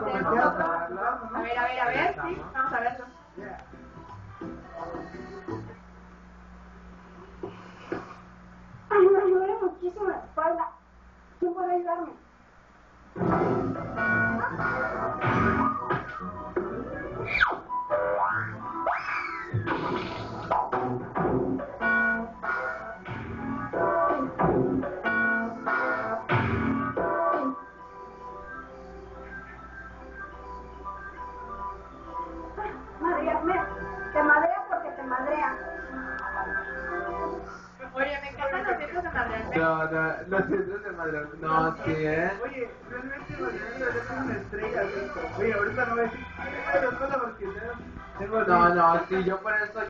A ver, a ver, a ver, sí, vamos a verlo. Ay, me duele muchísimo la espalda. ¿Quién puede ayudarme? Madre. No, no, los centros de madre. No, sí, ¿eh? Oye, realmente Mariana es una estrella. ¿sí? Oye, ahorita no voy a decir, "Ay, pero solo porque tengo- tengo No, no, sí, yo por eso